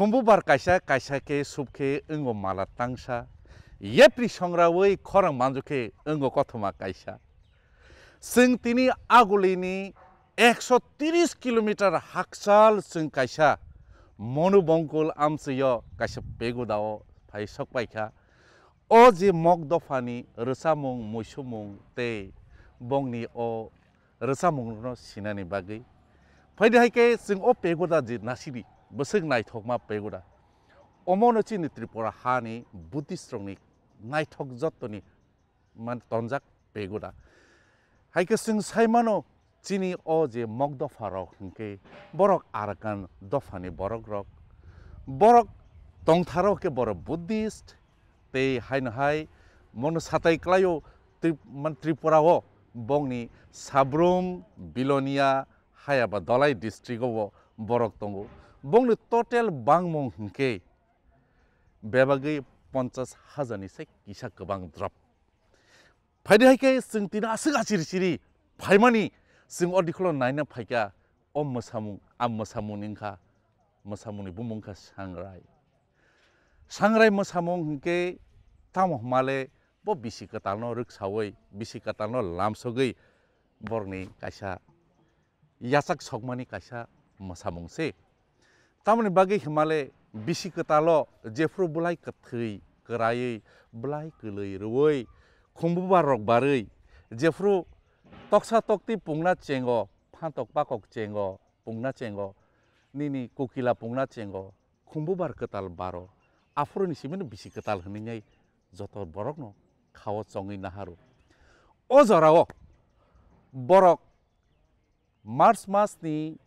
kumbubar kaisa kaisa ke subke ungo mala tangsa yepri songrawi khorang manjuke ungo kothoma kaisa sing tini agulini 130 kilometer haksal sing kaisa মনুবঙ্কুল আমসিয় কাইসে পেগুদাও ফাই সকপাইখা অ যে মগ দফানি রসামুং মৈসুমুং তে বংনি অ রসামুং সিনানি বাকি ফাইদাহাইকে সিং অ পেগুদা যে নাসিরি বসক নাইথকমা পেগুড়া অমনচি নে ত্রিপুরা হানি বুদ্ধিস্ট্রংনি নাইথক যত্তনি মানে তঞ্জাক পেগুড়া হাইকে সিং সাইমানো চিনি অ যে মগ দফা রকে বরক আর দফা দফানি বরক রক বরক তংথারকে বড় বুদ্ধিস্ট তে হাইন হাই মন সাতাই ক্লাইও মানে ত্রিপুরা ও বংনি সাব্রুম বিলনিয়া হায়াবা দলাই ডিস্ট্রিক্ট বরক তঙ্গু বংনো টটেল বাংমং হংকে বেবাগে পঞ্চাশ হাজার নিশ কিসা গবাং দ্রব ফাইদে হাইকে সিং তিনা আসে গাছির সিরি ফাইমানি সিং অডিখল ফাইকা অ মশামু আম মশামু নিংখা মশামুনি বুমংখা সাংরাই সাংরাই মশামু হংকে তাম হমালে ব বিশি কাতানো রুকসাওই বিশি কাতানো লামসগৈ বরনি কাইসা ইয়াসাক সকমানি কাইসা মশামুংসে tamani bagi himale bisi ketalo jefru bulai ketui kerai bulai kelei ruwei kumbu barok barei jefru toksa tokti pungna cenggo pantok pakok cenggo pungna cenggo nini kukila pungna cenggo kumbu bar ketal baro afro ni simen bisi ketal heninyai zotor borok no kawo songi naharu ozorawo borok mars mas ni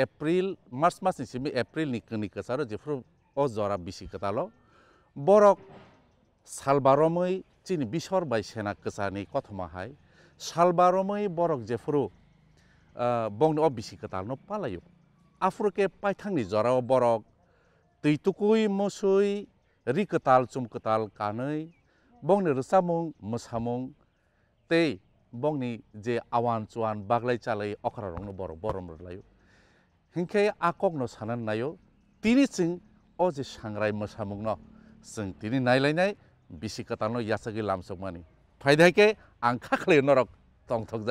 April March मासनिसिम एप्रिलनि कसारो जेफोर अ जरा बिसि खोथाल' बरक सालबारमै चिनि बिसर bye सेना कसानि कथमाहाय सालबारमै बरक जेफोरो बंनो अ बिसि खोथालनो पालायो आफुरके पायथांनि जराव बरक दैतुकुइ मसुइ रिकताल चुमकताल कानै बंनो रोसामुं मोसामुं ते বংনি যে আওয়ান চুয়ান বাগলাই চালাই অখরা রংনো বড় বরম লাইও हिंखे आकक नो सानन नायो तिनी सिंग और जी शंग्राई मशहूर नो सिंग तीनी नाइले नाइ बिशिकतानो यासगी लाम सोमानी फायदा आंखा खले नरक तंग थक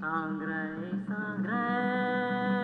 Sangre, sangre.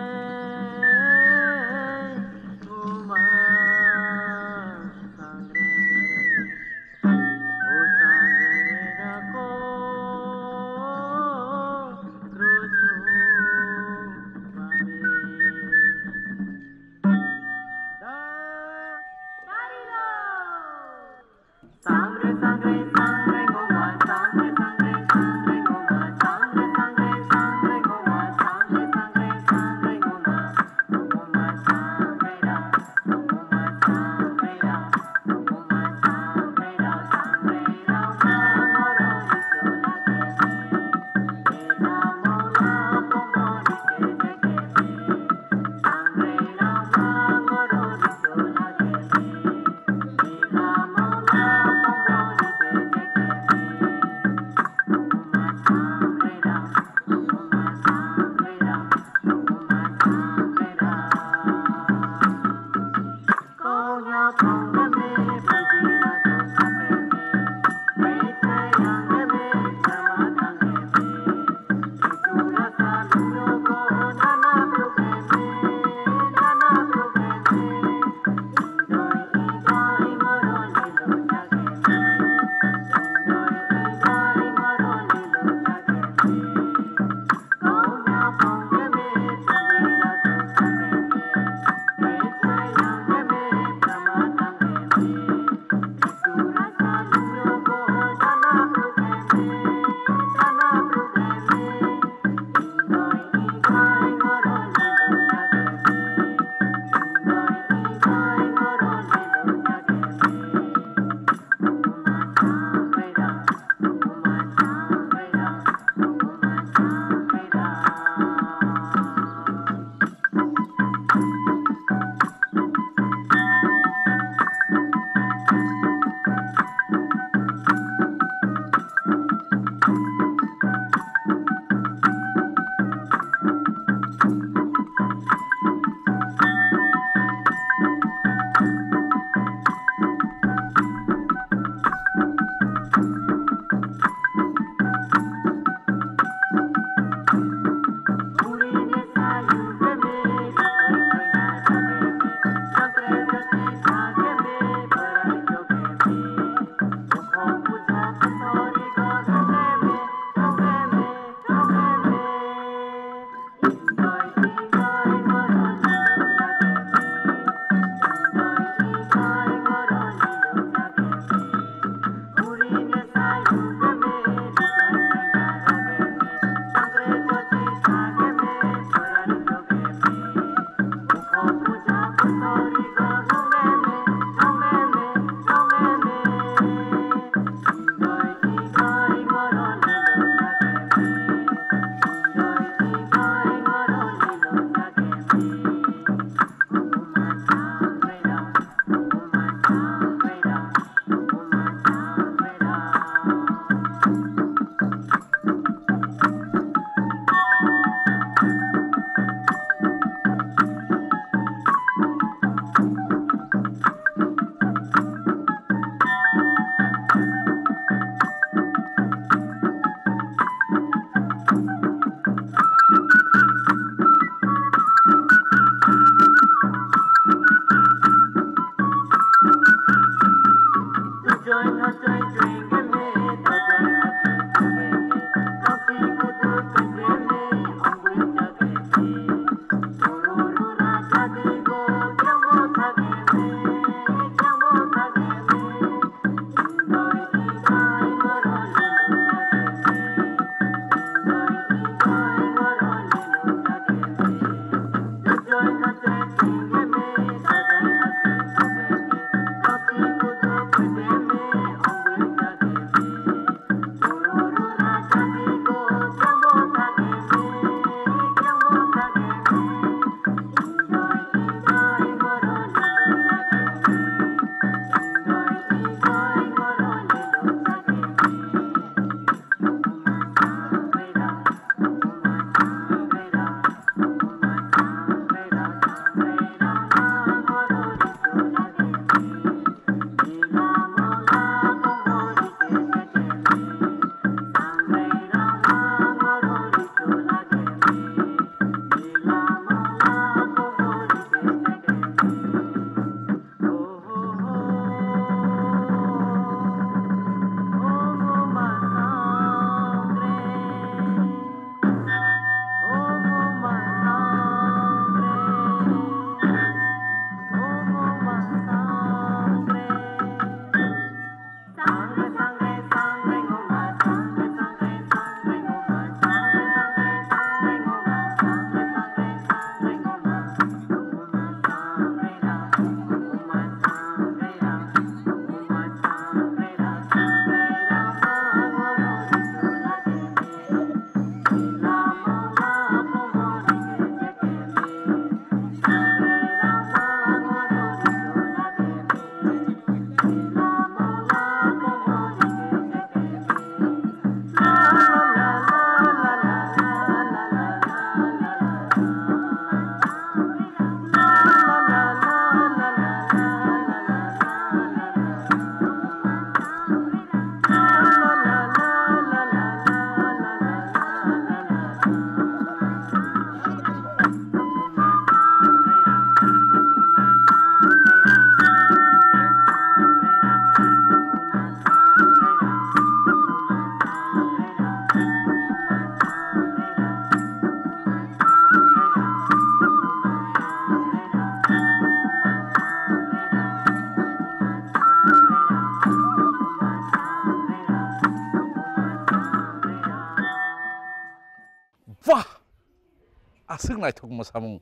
asung naithok mosamung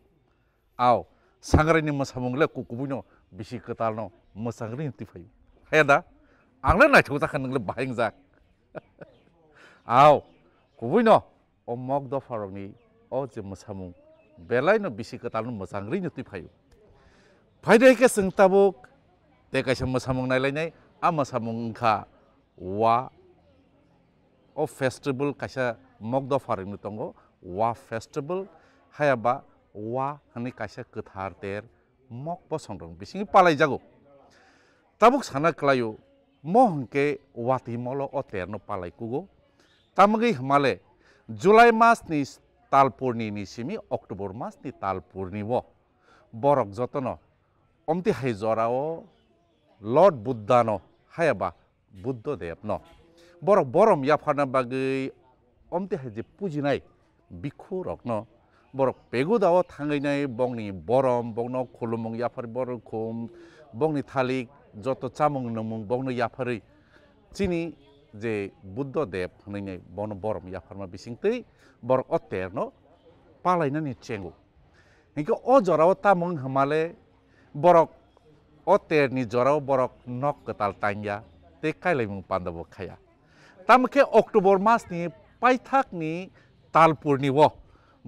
aw sangraini mosamung le kukubuino bisi katalno mosangri tifayu hayada angle naithok jakhan ningle bahing jak aw kubuino o mok do farokni o je mosamung belaino bisi katalno mosangri tifayu paidaike sengtabuk tekaisa mosamung nailainai a mosamung kha wa o festival kaisa mok do farokni tongo wa festival hayaba wa kaisa हायाबा ter mok कायसा गोथार देर मक jago बिसिनि sana जागौ ताबुक साना क्लायो म हंके वाति palai kugo न पालाय कुगो mas ni जुलाइ मासनि ताल पूर्णिनि mas ni मासनि ताल पूर्णि व बरक जतन অমতি o lord buddha no হায়াবা Buddha Dev no borok বরম ইয়াফানা বাগৈ অমতি হাই je pujinai bikhu rok no borok pegu pegudaw thangainai bongni borom bongno khulumung borok khum bongni thalik joto chamung namung bongno yapari chini je যে বুদ্ধদেব হনাইনাই বন বরম ইয়াফারমা বিসিংতৈ বরক অতেরন o চেঙ্গু হিংকে অ জরাও তামং হামালে বরক অতেরনি জরাও বরক knock কতাল টাইয়া তে কাইলাইমুং পান্দাব খায়া তামকে October Masoni পাইথাকনি talpurni ও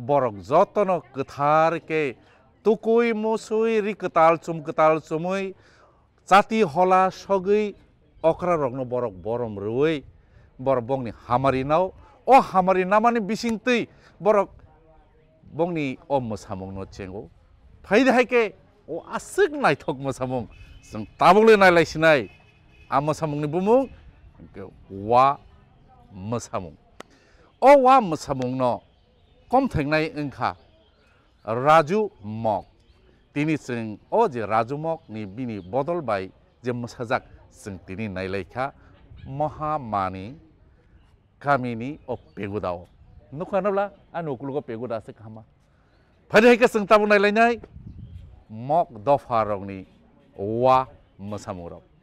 বরং যতন কথারকে তুকুই মুসুই রিকতাল চুমকতাল চুমুই চাতি হলা সগৈ অকরা রগ্ন বরক বরম রুই বর বংনি হামারি নাও ও হামারি না মানে বিসিংতই বরক বংনি অ মোসামং ন চেঙ্গো ফাইদ হাইকে ও আসুক নাইথক মোসামং जों दाबले नायलायसिनाय आ मोसामुंनिबो मुं वा मोसामुं अ वा मोसामुं न कम थेंनाय ओंखा राजु मग তিনি ও যে রাজু রাজুমক নি বিনি বদল বাই যে মোসাজাক তিনি নাইলাইখা মহামানি কামিনি ও পেগুদাও নুকানোব্লা আর নকুলগো পেগুদা আছে খামা ফাইহাইকে চিং তাবো নাইলাইনাই মক দফা রং ওয়া মোসামুরক